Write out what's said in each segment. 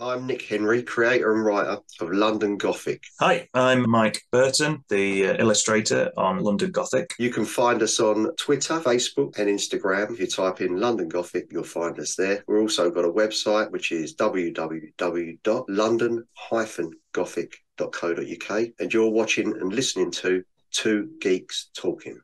I'm Nick Henry, creator and writer of London Gothic. Hi, I'm Mike Burton, the uh, illustrator on London Gothic. You can find us on Twitter, Facebook, and Instagram. If you type in London Gothic, you'll find us there. We've also got a website, which is www.london-gothic.co.uk. And you're watching and listening to Two Geeks Talking.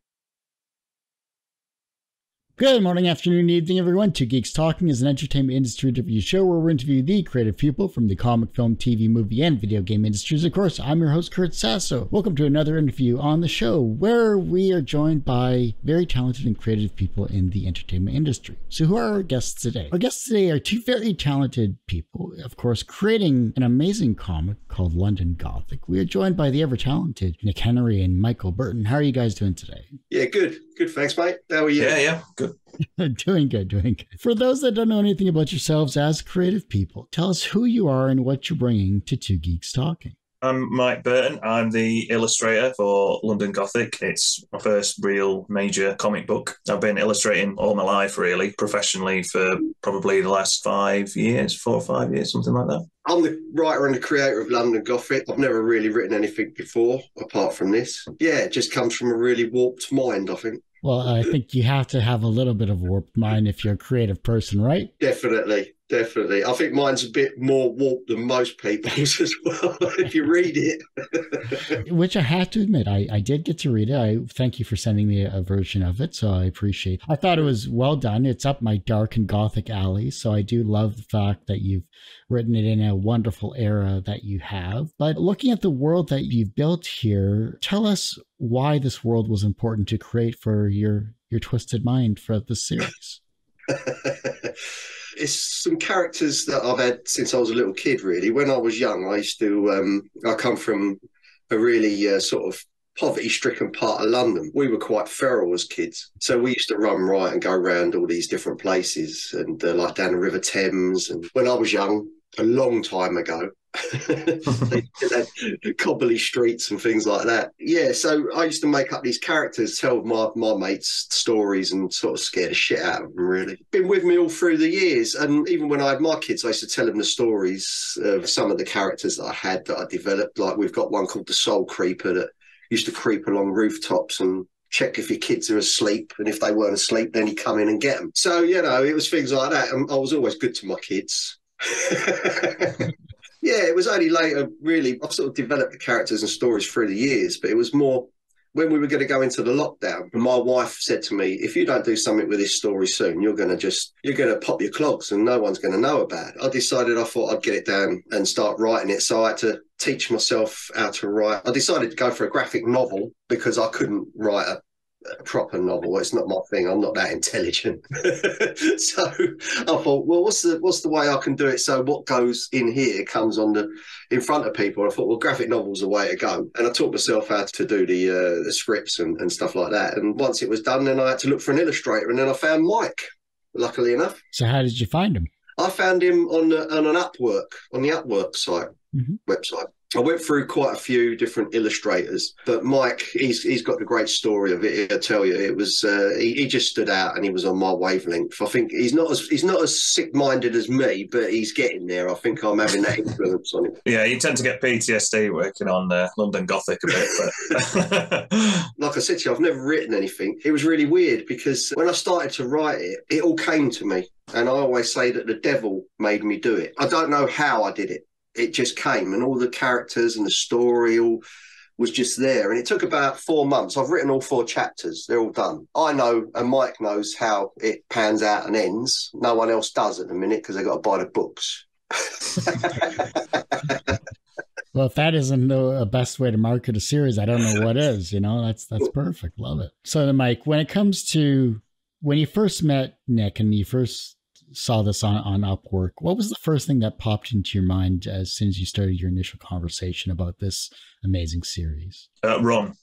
Good morning, afternoon, evening, everyone. Two Geeks Talking is an entertainment industry interview show where we interview the creative people from the comic, film, TV, movie, and video game industries. Of course, I'm your host, Kurt Sasso. Welcome to another interview on the show where we are joined by very talented and creative people in the entertainment industry. So, who are our guests today? Our guests today are two very talented people, of course, creating an amazing comic called London Gothic. We are joined by the ever talented Nick Henry and Michael Burton. How are you guys doing today? Yeah, good. Good. Thanks, mate. How are you? Yeah, yeah, good. doing good, doing good. For those that don't know anything about yourselves as creative people, tell us who you are and what you're bringing to Two Geeks Talking. I'm Mike Burton. I'm the illustrator for London Gothic. It's my first real major comic book. I've been illustrating all my life, really, professionally for probably the last five years, four or five years, something like that. I'm the writer and the creator of London Gothic. I've never really written anything before apart from this. Yeah, it just comes from a really warped mind, I think. Well, I think you have to have a little bit of warped mind if you're a creative person, right? Definitely. Definitely. I think mine's a bit more warped than most people's as well, if you read it. Which I have to admit, I, I did get to read it. I thank you for sending me a, version of it. So I appreciate I thought it was well done. It's up my dark and gothic alley. So I do love the fact that you've written it in a wonderful era that you have. But looking at the world that you've built here, tell us why this world was important to create for your your twisted mind for the series. it's some characters that I've had since I was a little kid. Really, when I was young, I used to. Um, I come from a really uh, sort of poverty-stricken part of London. We were quite feral as kids, so we used to run right and go around all these different places, and uh, like down the River Thames. And when I was young, a long time ago, cobbly streets and things like that. Yeah, so I used to make up these characters, tell my, my mates stories and sort of scare the shit out of them, really. Been with me all through the years. And even when I had my kids, I used to tell them the stories of some of the characters that I had that I developed. Like we've got one called the Soul Creeper that used to creep along rooftops and check if your kids are asleep. And if they weren't asleep, then he'd come in and get them. So, you know, it was things like that. And I was always good to my kids. yeah, it was only later, really. I've sort of developed the characters and stories through the years, but it was more when we were going to go into the lockdown. My wife said to me, "If you don't do something with this story soon, you're going to just you're going to pop your clogs, and no one's going to know about it." I decided I thought I'd get it down and start writing it, so I had to teach myself how to write. I decided to go for a graphic novel because I couldn't write a a proper novel. It's not my thing. I'm not that intelligent. so I thought, well, what's the what's the way I can do it so what goes in here comes on the in front of people. I thought, well, graphic novels the way to go. And I taught myself how to do the uh, the scripts and, and stuff like that. And once it was done, then I had to look for an illustrator, and then I found Mike. Luckily enough. So how did you find him? I found him on the, on an Upwork on the Upwork site Mhm. website. I went through quite a few different illustrators, but Mike, he's he's got the great story of it. I tell you, it was uh, he, he just stood out, and he was on my wavelength. I think he's not as he's not as sick minded as me, but he's getting there. I think I'm having that influence on him. Yeah, you tend to get PTSD working on uh, London Gothic a bit, but Like I said to you, I've never written anything. It was really weird because when I started to write it, it all came to me, and I always say that the devil made me do it. I don't know how I did it. It just came, and all the characters and the story all was just there. And it took about four months. I've written all four chapters. They're all done. I know, and Mike knows how it pans out and ends. No one else does at the minute because they got to buy the books. Well, if that isn't the best way to market a series, I don't know what is. You know, that's that's perfect. Love it. So, Mike, when it comes to when you first met Nick and you first saw this on on Upwork, what was the first thing that popped into your mind as soon as you started your initial conversation about this amazing series? uh, run.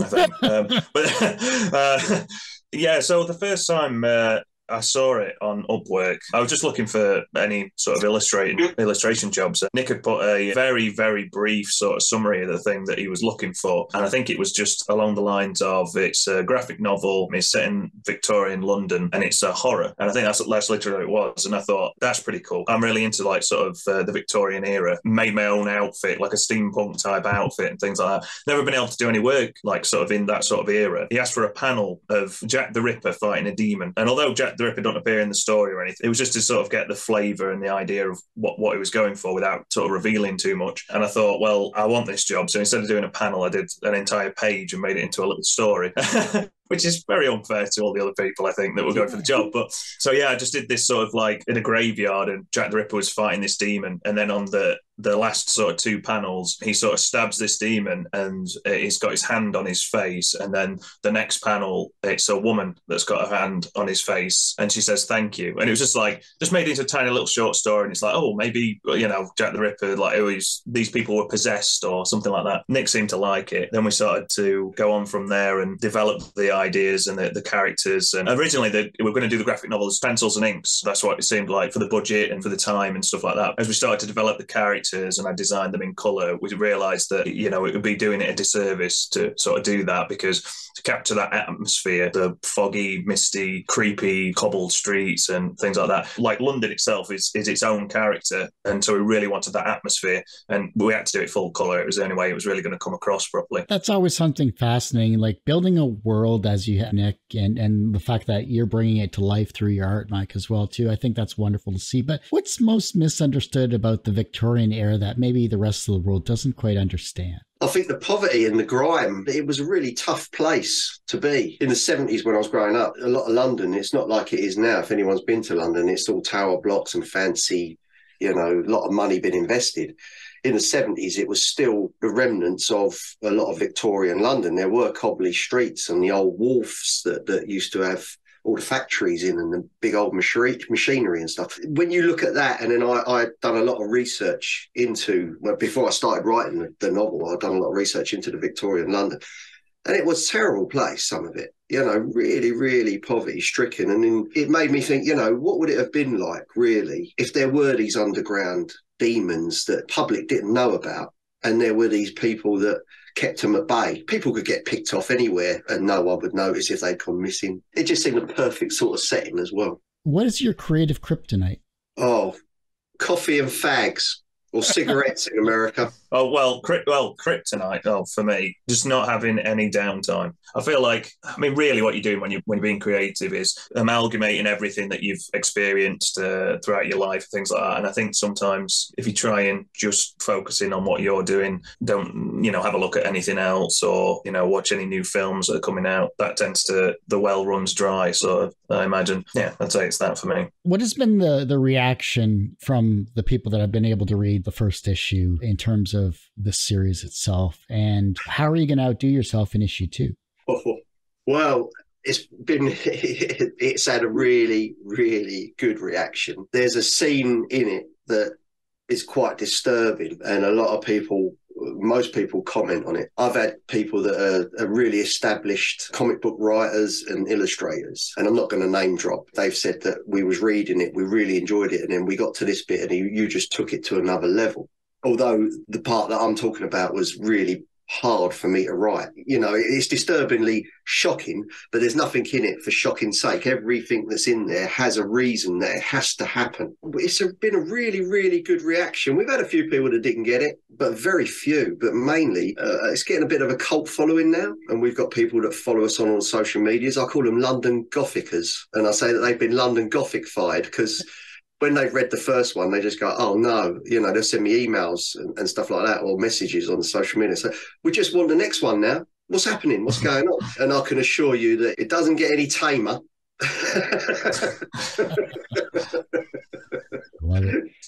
I think. um, but uh, yeah, so the first time uh, I saw it on Upwork. I was just looking for any sort of illustrating illustration jobs. Nick had put a very, very brief sort of summary of the thing that he was looking for. And I think it was just along the lines of it's a graphic novel, it's set in Victorian London, and it's a horror. And I think that's, that's literally what it was. And I thought, that's pretty cool. I'm really into like sort of uh, the Victorian era. Made my own outfit, like a steampunk type outfit and things like that. Never been able to do any work like sort of in that sort of era. He asked for a panel of Jack the Ripper fighting a demon. And although Jack the Ripper don't appear in the story or anything, it was just to sort of get the flavour and the idea of what, what he was going for without sort of revealing too much. And I thought, well, I want this job. So instead of doing a panel, I did an entire page and made it into a little story. which is very unfair to all the other people I think that were going for the job. But so yeah, I just did this sort of like in a graveyard, and Jack the Ripper was fighting this demon, and then on the the last sort of two panels, he sort of stabs this demon and uh, he's got his hand on his face. And then the next panel, it's a woman that's got her hand on his face and she says, Thank you. And it was just like, just made into a tiny little short story. And it's like, oh, maybe, you know, Jack the Ripper, like, oh, these people were possessed or something like that. Nick seemed to like it. Then we started to go on from there and develop the ideas and the, the characters. And originally, the, we were going to do the graphic novels, pencils and inks. That's what it seemed like for the budget and for the time and stuff like that. As we started to develop the characters, characters and I designed them in color, we realized that, you know, it would be doing it a disservice to sort of do that because to capture that atmosphere, the foggy, misty, creepy, cobbled streets and things like that. Like London itself is, is its own character. And so we really wanted that atmosphere and we had to do it full color. It was the only way it was really going to come across properly. That's always something fascinating, like building a world as you have, Nick, and, and the fact that you're bringing it to life through your art, Mike, as well, too. I think that's wonderful to see. But what's most misunderstood about the Victorian era that maybe the rest of the world doesn't quite understand? I think the poverty and the grime, it was a really tough place to be. In the 70s, when I was growing up, a lot of London, it's not like it is now. If anyone's been to London, it's all tower blocks and fancy, you know, a lot of money been invested. In the 70s, it was still the remnants of a lot of Victorian London. There were cobbly streets and the old wharfs that, that used to have all the factories in and the big old machinery and stuff. When you look at that, and then I, I'd done a lot of research into, well, before I started writing the, novel, I'd done a lot of research into the Victorian London. And it was a terrible place, some of it, you know, really, really poverty stricken. And it made me think, you know, what would it have been like, really, if there were these underground demons that public didn't know about? And there were these people that kept them at bay. People could get picked off anywhere and no one would notice if they'd gone missing. It just seemed a perfect sort of setting as well. What is your creative kryptonite? Oh, coffee and fags or cigarettes in America. Oh well, crypt, well, kryptonite. Oh, for me, just not having any downtime. I feel like, I mean, really, what you're doing when you when you're being creative is amalgamating everything that you've experienced uh, throughout your life, things like that. And I think sometimes if you try and just focus in on what you're doing, don't you know have a look at anything else or you know watch any new films that are coming out. That tends to the well runs dry. Sort of, I imagine. Yeah, I'd say it's that for me. What has been the the reaction from the people that I've been able to read the first issue in terms of the series itself? And how are you going to outdo yourself in issue two? Oh, well, it's been it's had a really really good reaction there's a scene in it that is quite disturbing and a lot of people most people comment on it. I've had people that are, are really established comic book writers and illustrators and i'm not going to name drop. They've said that we was reading it we really enjoyed it and then we got to this bit and you, you just took it to another level. Although the part that I'm talking about was really hard for me to write. You know, it's disturbingly shocking, but there's nothing in it for shocking sake. Everything that's in there has a reason that it has to happen. It's a, been a really, really good reaction. We've had a few people that didn't get it, but very few. But mainly, uh, it's getting a bit of a cult following now, and we've got people that follow us on all social medias. I call them London Gothicers, and I say that they've been London Gothic-fied because when they've read the first one, they just go, "Oh no," you know, they'll send me emails and, and, stuff like that or messages on social media. So we just want the next one now. What's happening? What's going on? And I can assure you that it doesn't get any tamer.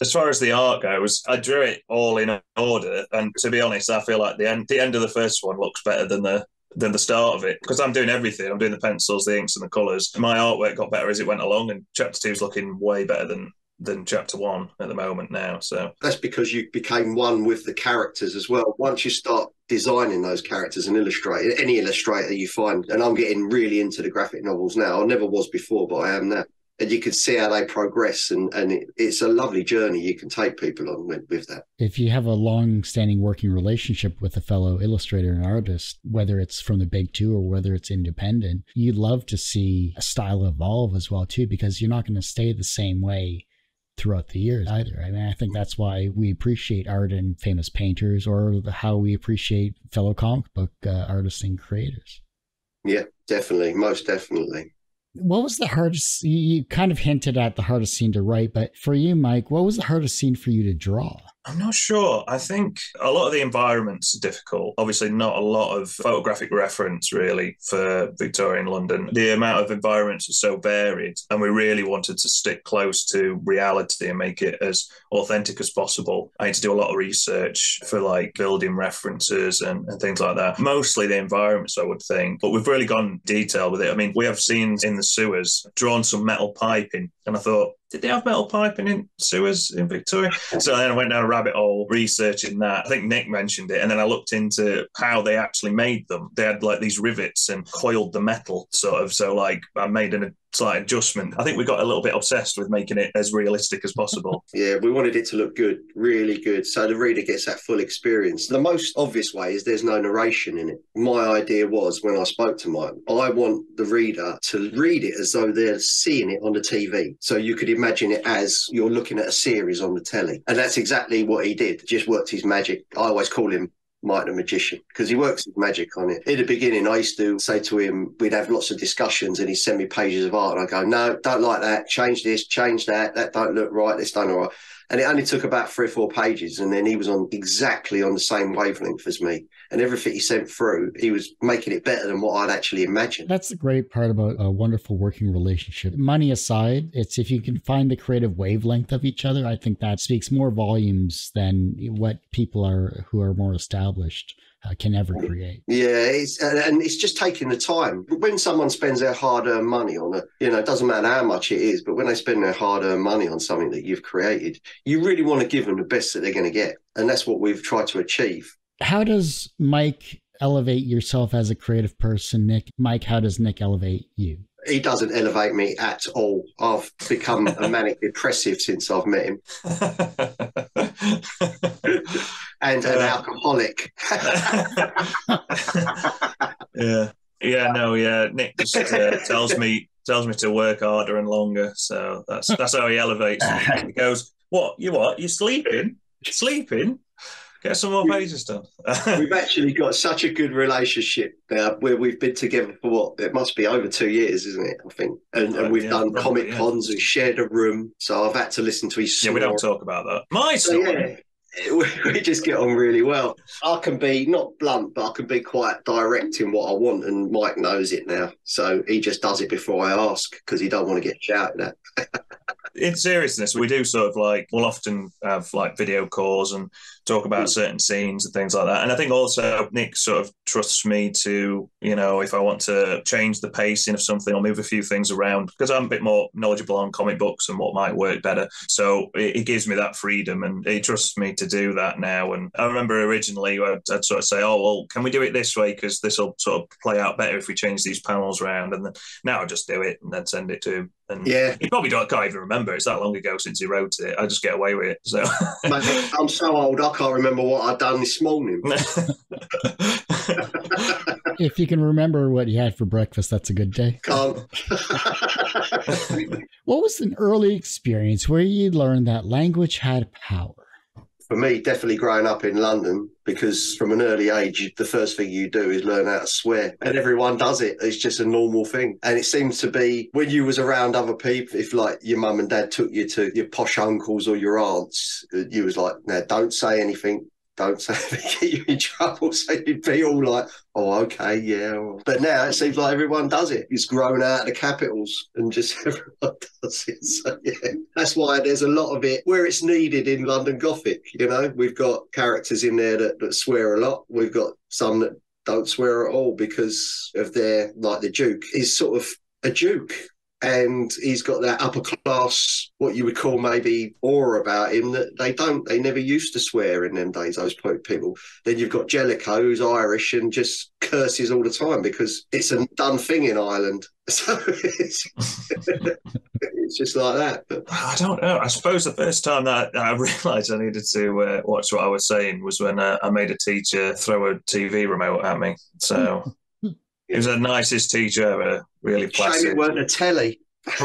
as far as the art goes, I drew it all in order, and to be honest, I feel like the end the end of the first one looks better than the than the start of it because I'm doing everything. I'm doing the pencils, the inks, and the colours. My artwork got better as it went along, and chapter two is looking way better than than chapter one at the moment now. So that's because you became one with the characters as well. Once you start designing those characters and illustrating any illustrator you find, and I'm getting really into the graphic novels now. I never was before, but I am now. and you can see how they progress and and it, it's a lovely journey you can take people on with, with that if you have a long-standing working relationship with a fellow illustrator and artist whether it's from the big two or whether it's independent you'd love to see a style evolve as well too because you're not going to stay the same way throughout the years either. I mean, I think that's why we appreciate art and famous painters, or how we appreciate fellow comic book uh, artists and creators. Yeah, definitely, most definitely what was the hardest you kind of hinted at the hardest scene to write but for you mike what was the hardest scene for you to draw I'm not sure. I think a lot of the environments are difficult. Obviously, not a lot of photographic reference really for Victorian London. The amount of environments are so varied, and we really wanted to stick close to reality and make it as authentic as possible. I had to do a lot of research for like building references and, and things like that. Mostly the environments, I would think, but we've really gone detail with it. I mean, we have scenes in the sewers, drawn some metal piping, and I thought did they have metal piping in sewers in Victoria? So then I went down a rabbit hole researching that. I think Nick mentioned it. And then I looked into how they actually made them. They had like these rivets and coiled the metal sort of. So like I made an slight adjustment. I think we got a little bit obsessed with making it as realistic as possible. yeah, we wanted it to look good, really good, so the reader gets that full experience. The most obvious way is there's no narration in it. My idea was when I spoke to Mike, I want the reader to read it as though they're seeing it on the TV. So you could imagine it as you're looking at a series on the telly. And that's exactly what he did. Just worked his magic. I always call him Mike the Magician because he works his magic on it. In the beginning, I used to say to him, we'd have lots of discussions and he'd send me pages of art. And I go, no, don't like that. Change this, change that. That don't look right. This don't look right. And it only took about three or four pages. And then he was on exactly on the same wavelength as me. And everything he sent through, he was making it better than what I'd actually imagined. That's the great part about a wonderful working relationship. Money aside, it's if you can find the creative wavelength of each other, I think that speaks more volumes than what people are who are more established uh, can ever create. Yeah, it's, and it's just taking the time. When someone spends their hard-earned money on it, you know, it doesn't matter how much it is, but when they spend their hard-earned money on something that you've created, you really want to give them the best that they're going to get, and that's what we've tried to achieve. How does Mike elevate yourself as a creative person, Nick? Mike, how does Nick elevate you? he doesn't elevate me at all. I've become a manic depressive since I've met him. and an alcoholic. yeah. Yeah, no, yeah. Nick just uh, tells me tells me to work harder and longer. So that's that's how he elevates me. He goes, What, you what? You sleeping? Sleeping? Get some more pages done. we've actually got such a good relationship now where we've been together for what? It must be over two years, isn't it? I think. And, and we've yeah, done probably, comic cons and shared a room. So I've had to listen to his Yeah, we don't talk about that. My so, yeah, we just get on really well. I can be not blunt, but I can be quite direct in what I want, and Mike knows it now. So he just does it before I ask because he don't want to get shouted at. in seriousness, we do sort of like we'll often have like video calls and talk about certain scenes and things like that. And I think also Nick sort of trusts me to, you know, if I want to change the pacing of something or move a few things around because I'm a bit more knowledgeable on comic books and what might work better. So it, gives me that freedom and he trusts me to do that now. And I remember originally I'd, I'd sort of say, oh, well, can we do it this way? Because this will sort of play out better if we change these panels around. And then now I just do it and then send it to him. And yeah, he probably don't, can't even remember. It's that long ago since he wrote it. I just get away with it. So I'm so old, I can't remember what I'd done this morning. if you can remember what you had for breakfast, that's a good day. Can't. what was an early experience where you learned that language had power? For me, definitely growing up in London, because from an early age, the first thing you do is learn how to swear, and everyone does it. It's just a normal thing, and it seems to be when you was around other people. If like your mum and dad took you to your posh uncles or your aunts, you was like, "Now don't say anything don't say they get you in trouble. So you'd be all like, oh, okay, yeah. But now it seems like everyone does it. It's grown out of the capitals and just everyone does it. So yeah, that's why there's a lot of it where it's needed in London Gothic. You know, we've got characters in there that, that swear a lot. We've got some that don't swear at all because of their, like the Duke is sort of a Duke and he's got that upper class, what you would call maybe aura about him that they don't, they never used to swear in them days, those people. Then you've got Jellicoe, who's Irish and just curses all the time because it's a done thing in Ireland. So it's, it's just like that. But I don't know. I suppose the first time that I realised I needed to uh, watch what I was saying was when uh, I made a teacher throw a TV remote at me. So it was the nicest teacher ever. Really shame it weren't a telly.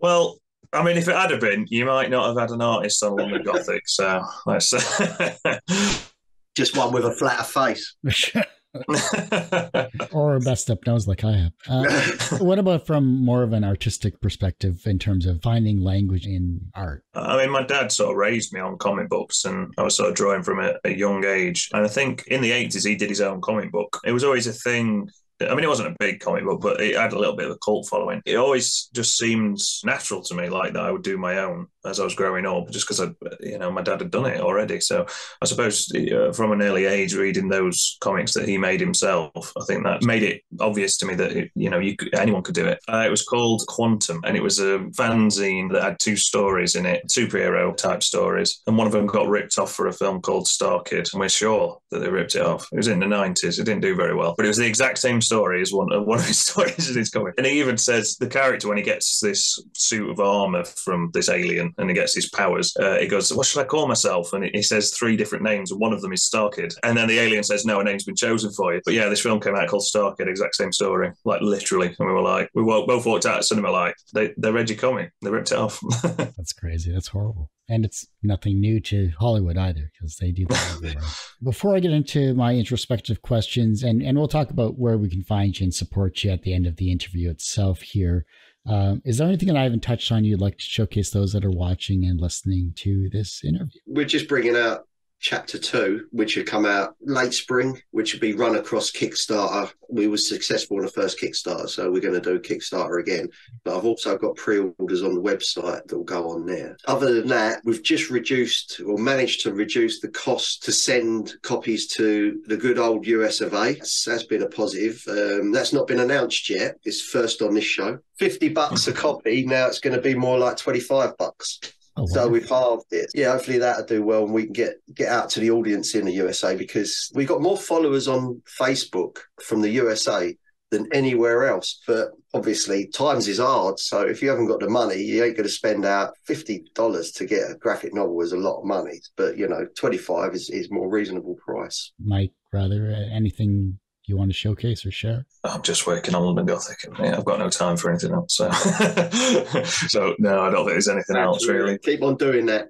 Well, I mean, if it had have been, you might not have had an artist on London Gothic. So let's. Just one with a flatter face. or a messed up nose like I have. Uh, what about from more of an artistic perspective in terms of finding language in art? I mean, my dad sort of raised me on comic books, and I was sort of drawing from a, a young age. And I think in the eighties, he did his own comic book. It was always a thing. I mean, it wasn't a big comic book, but it had a little bit of a cult following. It always just seemed natural to me, like that I would do my own as I was growing up, just because I, you know, my dad had done it already. So I suppose uh, from an early age, reading those comics that he made himself, I think that made it obvious to me that it, you know you could, anyone could do it. Uh, it was called Quantum, and it was a fanzine that had two stories in it, superhero type stories, and one of them got ripped off for a film called Star Kid, and we're sure that they ripped it off. It was in the nineties. It didn't do very well, but it was the exact same story as one of one of his stories in his comic. And he even says the character when he gets this suit of armor from this alien and he gets his powers, uh, he goes, "What should I call myself?" And he says three different names, and one of them is Starkid. And then the alien says, "No, a name's been chosen for you." But yeah, this film came out called Starkid, exact same story, like literally. And we were like, we both walked out of cinema like they they read your comic, they ripped it off. That's crazy. That's horrible. And it's nothing new to Hollywood either, because they do that everywhere. Before I get into my introspective questions, and, and we'll talk about where we can find you and support you at the end of the interview itself here, um, is there anything that I haven't touched on you'd like to showcase those that are watching and listening to this interview? We're just bringing out chapter two, which will come out late spring, which will be run across Kickstarter. We were successful in the first Kickstarter, so we're going to do Kickstarter again. But I've also got pre-orders on the website that will go on there. Other than that, we've just reduced or managed to reduce the cost to send copies to the good old US of A. That's, that's been a positive. Um, that's not been announced yet. It's first on this show. 50 bucks a copy. Now it's going to be more like 25 bucks. Oh, So we've halved it. Yeah, hopefully that'll do well, and we can get get out to the audience in the USA because we've got more followers on Facebook from the USA than anywhere else. But obviously, times is hard. So if you haven't got the money, you ain't going to spend out fifty dollars to get a graphic novel. Is a lot of money, but you know, twenty five is is more reasonable price. Mike, rather, anything you want to showcase or share? I'm just working on London Gothic. and, yeah, I've got no time for anything else. So, so no, I don't think there's anything else really. Keep on doing that.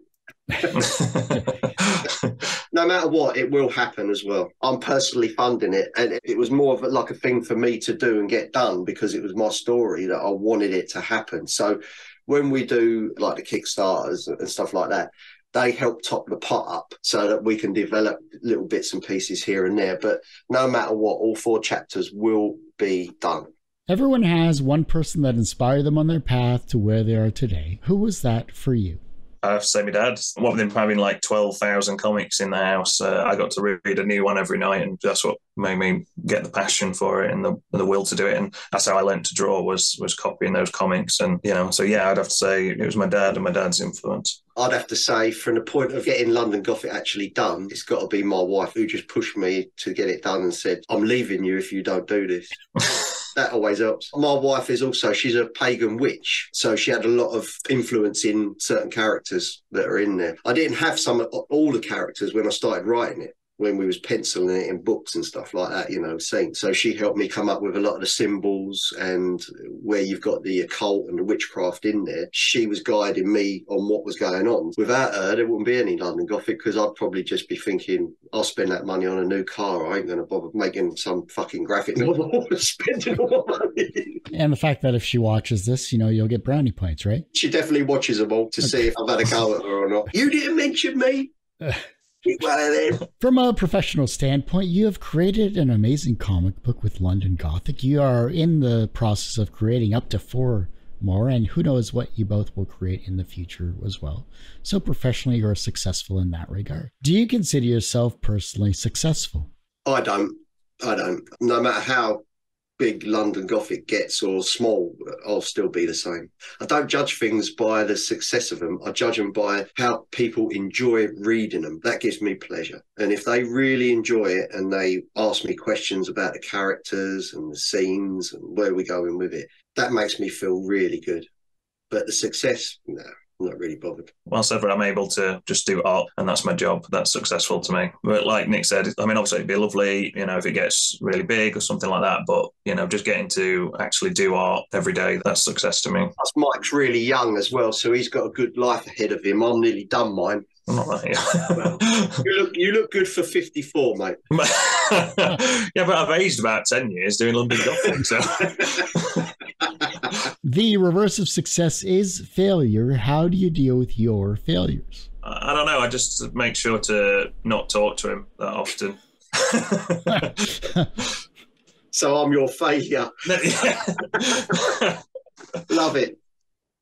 no matter what, it will happen as well. I'm personally funding it, and it was more of like a thing for me to do and get done because it was my story that I wanted it to happen. So when we do like the Kickstarters and stuff like that, they help top the pot up so that we can develop little bits and pieces here and there. But no matter what, all four chapters will be done. Everyone has one person that inspired them on their path to where they are today. Who was that for you? I have to say, my dad, what with him having like 12,000 comics in the house, uh, I got to read a new one every night. And that's what made me get the passion for it and the, the will to do it. And that's how I learned to draw was, was copying those comics. And, you know, so yeah, I'd have to say it was my dad and my dad's influence. I'd have to say, from the point of getting London Gothic actually done, it's got to be my wife who just pushed me to get it done and said, I'm leaving you if you don't do this. that always helps. My wife is also, she's a pagan witch. So she had a lot of influence in certain characters that are in there. I didn't have some, of all the characters when I started writing it when we was penciling it in books and stuff like that, you know, saying. So she helped me come up with a lot of the symbols and where you've got the occult and the witchcraft in there. She was guiding me on what was going on. Without her, there wouldn't be any London Gothic because I'd probably just be thinking, I'll spend that money on a new car. I ain't going to bother making some fucking graphic novel spending all my money. And the fact that if she watches this, you know, you'll get brownie points, right? She definitely watches them all to see if I've had a go at her or not. You didn't mention me. Keep one of them. From a professional standpoint, you have created an amazing comic book with London Gothic. You are in the process of creating up to four more, and who knows what you both will create in the future as well. So, professionally, you're successful in that regard. Do you consider yourself personally successful? I don't. I don't. No matter how big London Gothic gets or small, I'll still be the same. I don't judge things by the success of them. I judge them by how people enjoy reading them. That gives me pleasure. And if they really enjoy it and they ask me questions about the characters and the scenes and where we're going with it, that makes me feel really good. But the success, no, not really bothered. Whilst ever I'm able to just do art and that's my job, that's successful to me. But like Nick said, I mean, obviously it'd be lovely, you know, if it gets really big or something like that. But, you know, just getting to actually do art every day, that's success to me. Plus, Mike's really young as well, so he's got a good life ahead of him. I'm nearly done mine. I'm not that You look, you look good for 54, mate. yeah, but I've aged about 10 years doing London Gothic, so. The reverse of success is failure. How do you deal with your failures? I don't know. I just make sure to not talk to him that often. so I'm your failure. Love it.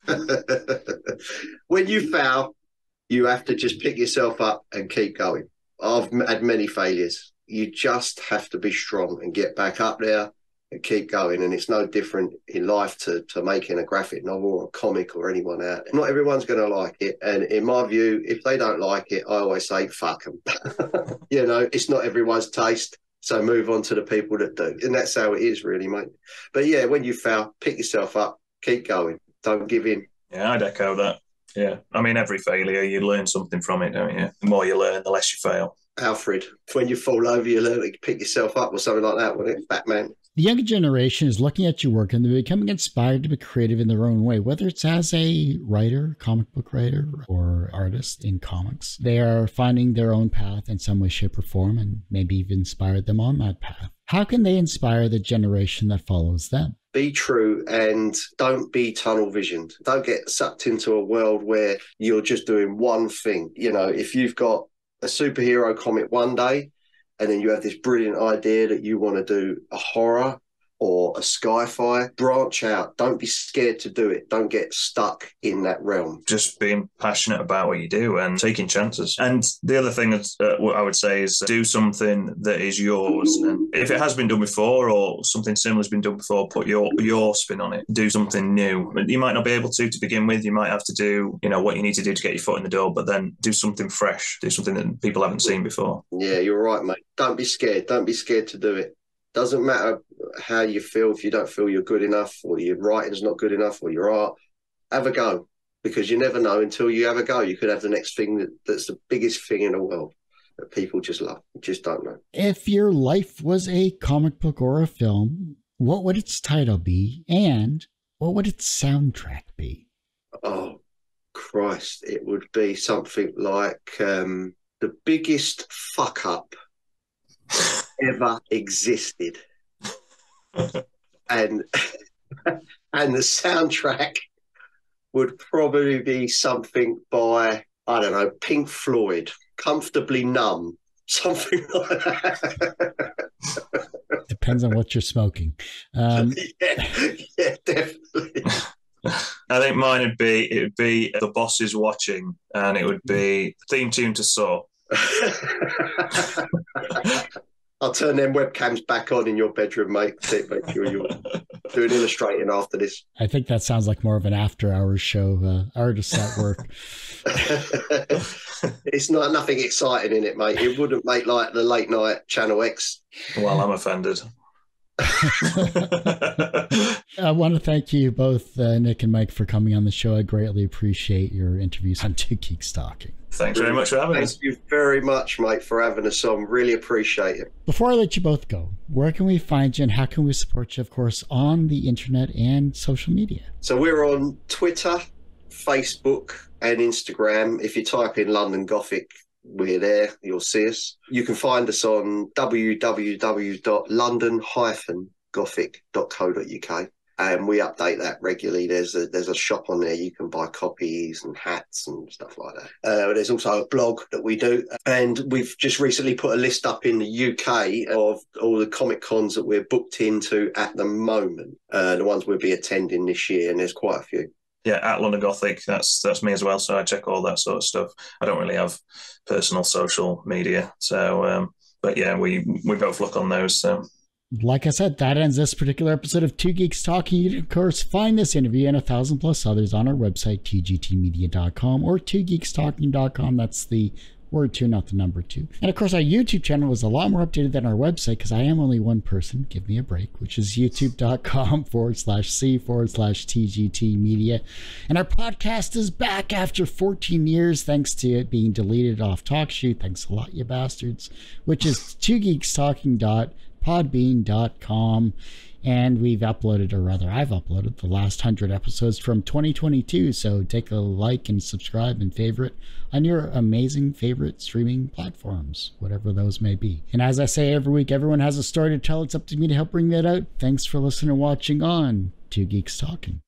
when you fail, you have to just pick yourself up and keep going. I've had many failures. You just have to be strong and get back up there and keep going. And it's no different in life to, to making a graphic novel or a comic or anyone out. Not everyone's going to like it. And in my view, if they don't like it, I always say, fuck them. you know, it's not everyone's taste. So move on to the people that do. And that's how it is, really, mate. But yeah, when you fail, pick yourself up, keep going, don't give in. Yeah, I'd echo that. Yeah. I mean, every failure, you learn something from it, don't you? The more you learn, the less you fail. Alfred, when you fall over, you learn to pick yourself up or something like that, wouldn't it? Batman. The younger generation is looking at your work and they're becoming inspired to be creative in their own way, whether it's as a writer, comic book writer, or artist in comics. They are finding their own path in some way, shape, or form, and maybe even inspired them on that path. How can they inspire the generation that follows them? Be true and don't be tunnel visioned. Don't get sucked into a world where you're just doing one thing. You know, if you've got a superhero comic one day and then you have this brilliant idea that you want to do a horror or a sci-fi branch out. Don't be scared to do it. Don't get stuck in that realm. Just being passionate about what you do and taking chances. And the other thing that uh, what i would say is do something that is yours. And if it has been done before or something similar has been done before put your your spin on it. Do something new. You might not be able to to begin with. You might have to do you know what you need to do to get your foot in the door but then do something fresh. Do something that people haven't seen before. Yeah you're right mate. Don't be scared. Don't be scared to do it doesn't matter how you feel if you don't feel you're good enough or your writing's not good enough or your art have a go. Because you never know. Until you have a go you could have the next thing that, that's the biggest thing in the world that people just love. Just don't know. If your life was a comic book or a film what would its title be? And what would its soundtrack be? Oh christ. It would be something like um, the biggest fuck up ever existed. and and the soundtrack would probably be something by I don't know Pink Floyd, comfortably numb, something like that. Depends on what you're smoking. Um, yeah, yeah, definitely. I think mine would be it would be the boss is watching, and it would be theme tune to Saw. I'll turn them webcams back on in your bedroom, mate. Make sure you're doing illustrating after this. I think that sounds like more of an after hours show, uh, artists at work. it's not nothing exciting in it, mate. It wouldn't make like the late night Channel X. Well, I'm offended. I want to thank you both, uh, Nick and Mike, for coming on the show. I greatly appreciate your interviews on Two Geeks Talking. Thanks very much for having Thank us. Thank you very much, mate, for having us on. Really appreciate it. Before I let you both go, where can we find you and how can we support you, of course, on the internet and social media? So we're on Twitter, Facebook, and Instagram. If you type in London Gothic, we're there. You'll see us. You can find us on www.london-gothic.co.uk and we update that regularly. There's a there's a shop on there you can buy copies and hats and stuff like that. Uh, there's also a blog that we do, and we've just recently put a list up in the UK of all the comic cons that we're booked into at the moment. Uh, the ones we'll be attending this year, and there's quite a few. Yeah, at London Gothic, that's that's me as well. So I check all that sort of stuff. I don't really have personal social media, so um, but yeah, we we both look on those. So like I said, that ends this particular episode of Two Geeks Talking. You can, of course, find this interview and a thousand plus others on our website, tgtmedia.com or twogeekstalking.com. That's the word two, not the number two. And of course, our YouTube channel is a lot more updated than our website because I am only one person. Give me a break, which is youtube.com forward slash C forward slash TGT media. And our podcast is back after 14 years, thanks to it being deleted off TalkShoe. Thanks a lot, you bastards, which is two geeks talking dot and we've uploaded or rather i've uploaded the last 100 episodes from 2022 so take a like and subscribe and favorite on your amazing favorite streaming platforms whatever those may be. And as i say every week everyone has a story to tell. It's up to me to help bring that out. Thanks for listening and watching on two geeks talking